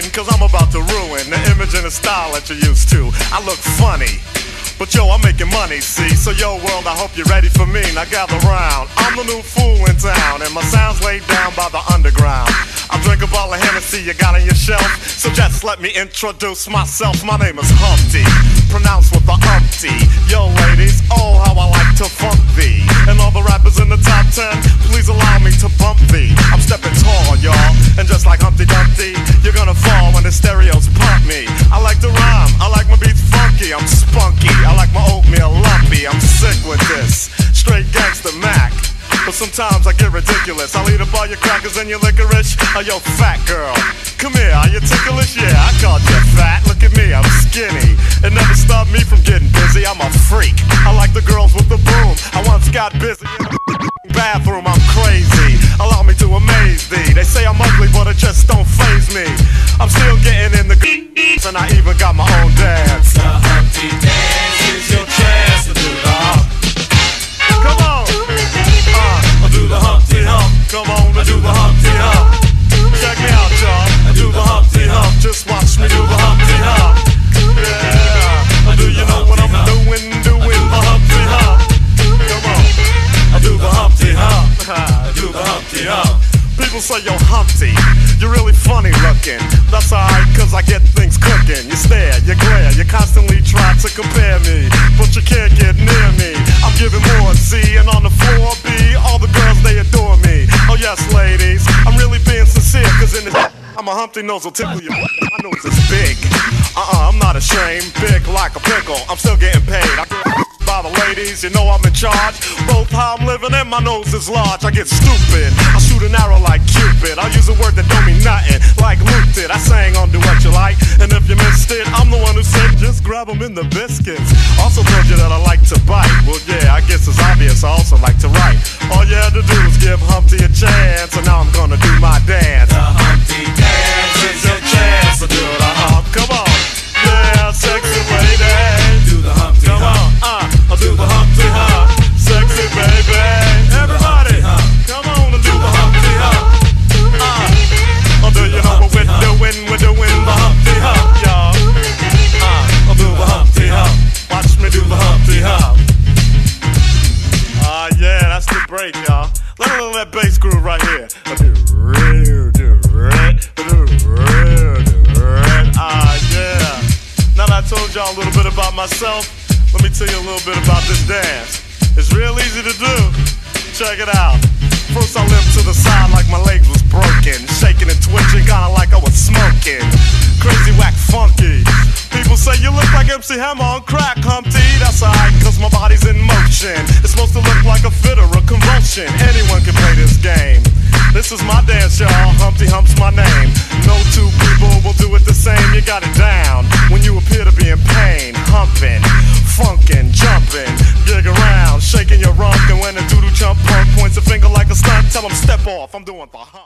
doing, cause I'm about to ruin the image and the style that you're used to. I look funny. But yo, I'm making money, see? So yo, world, I hope you're ready for me. Now gather round. I'm the new fool in town, and my sound's laid down by the underground. I drink a bottle of Hennessy you got on your shelf. So just let me introduce myself. My name is Humpty, pronounced with the umpty. Yo, ladies, oh, how I like to funk thee. And stereos pump me. I like to rhyme, I like my beats funky, I'm spunky. I like my oatmeal lumpy, I'm sick with this. Straight gangster Mac. But sometimes I get ridiculous. I'll eat up all your crackers and your licorice. Oh, yo, fat girl. Come here, are you ticklish? Yeah, I called you fat. Look at me, I'm skinny. It never stopped me from getting busy. I'm a freak. I like the girls with the boom. I once got busy The People say, you're Humpty, you're really funny looking. That's alright, cause I get things cooking. You stare, you glare, you constantly try to compare me. But you can't get near me. I'm giving more C, and on the floor B, all the girls, they adore me. Oh, yes, ladies, I'm really being sincere, cause in this. I'm a Humpty nose will tickle you. My nose is big. Uh-uh, I'm not ashamed. Big like a pickle. I'm still getting paid. I by the ladies, you know I'm in charge. Both how I'm living and my nose is large. I get stupid. I shoot an arrow like Cupid. I use a word that don't mean nothing, like Luke did. I sang on Doowutchyalike, and if you missed it, I'm the one who said just grab 'em in the biscuits. Also told you that I like to bite. Well, yeah, I guess it's obvious. I also like to write. All you had to do was give Humpty a Let me that bass groove right here. Ah, yeah. Now that I told y'all a little bit about myself, let me tell you a little bit about this dance. It's real easy to do. Check it out. First I limped to the side like my leg was broken, shaking and twitching, kinda like I was smoking. Crazy, whack, funky. People say you look like MC Hammer on crack, Humpty. That's alright, cause my body's in motion. It's supposed to look like a fit or. Anyone can play this game. This is my dance, y'all. Humpty Hump's my name. No two people will do it the same. You got it down when you appear to be in pain. Humping, funkin', jumping, gig around, shaking your rump. And when a doodle jump punk points a finger like a stunt, tell him step off. I'm doing the hump.